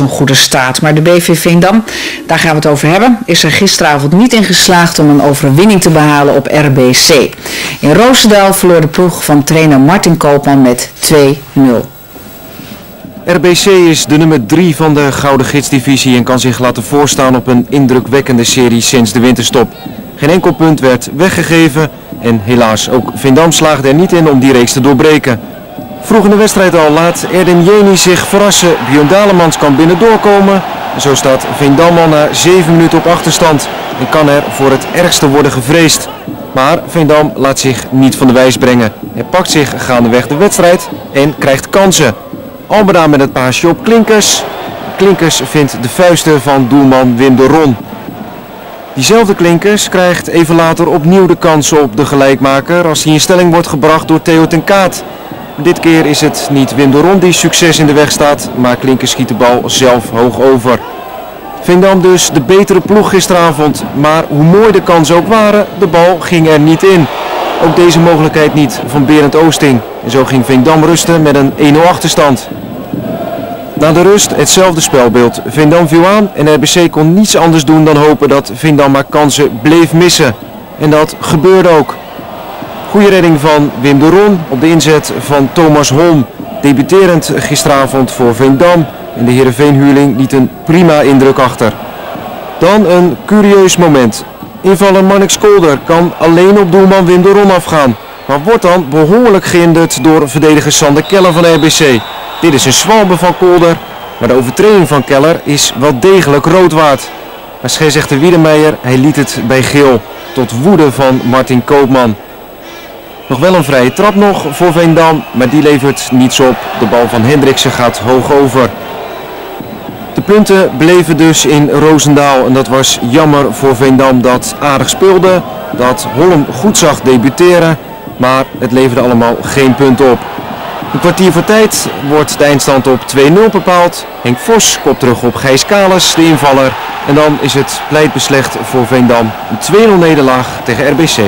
een goede staat. Maar de BV Veendam, daar gaan we het over hebben, is er gisteravond niet in geslaagd om een overwinning te behalen op RBC. In Roosendaal verloor de ploeg van trainer Martin Koopman met 2-0. RBC is de nummer 3 van de Gouden Gidsdivisie en kan zich laten voorstaan op een indrukwekkende serie sinds de winterstop. Geen enkel punt werd weggegeven en helaas ook Veendam slaagde er niet in om die reeks te doorbreken. Vroeg in de wedstrijd al laat Erdem Jeni zich verrassen. Björn Dalemans kan binnen doorkomen. Zo staat Veendam al na 7 minuten op achterstand en kan er voor het ergste worden gevreesd. Maar Veendam laat zich niet van de wijs brengen. Hij pakt zich gaandeweg de wedstrijd en krijgt kansen. Albeda met het paasje op Klinkers. Klinkers vindt de vuisten van doelman Wim de Ron. Diezelfde Klinkers krijgt even later opnieuw de kans op de gelijkmaker als hij in stelling wordt gebracht door Theo ten Kaat. Dit keer is het niet Wim de Ron die succes in de weg staat, maar Klinkers schiet de bal zelf hoog over. Vindam dus de betere ploeg gisteravond, maar hoe mooi de kansen ook waren, de bal ging er niet in. Ook deze mogelijkheid niet van Berend Oosting. En zo ging Vindam rusten met een 1-0 achterstand. Na de rust hetzelfde spelbeeld. Vindam viel aan en RBC kon niets anders doen dan hopen dat Vindam maar kansen bleef missen. En dat gebeurde ook. Goede redding van Wim de Ron op de inzet van Thomas Holm. Debuterend gisteravond voor Vindam. En de Heerenveen-huurling liet een prima indruk achter. Dan een curieus moment. Invaller Marnix Kolder kan alleen op doelman Wim de Ron afgaan. Maar wordt dan behoorlijk gehinderd door verdediger Sander Keller van RBC. Dit is een zwalbe van Kolder, maar de overtreding van Keller is wel degelijk rood waard. Maar scheidsrechter Wiedemeijer, hij liet het bij geel, tot woede van Martin Koopman. Nog wel een vrije trap nog voor Veendam, maar die levert niets op. De bal van Hendriksen gaat hoog over. De punten bleven dus in Roosendaal en dat was jammer voor Veendam dat aardig speelde, dat Holm goed zag debuteren, maar het leverde allemaal geen punt op. Een kwartier voor tijd wordt de eindstand op 2-0 bepaald. Henk Vos kopt terug op Gijs Kalis, de invaller. En dan is het pleitbeslecht voor Veendam. Een 2-0 nederlaag tegen RBC.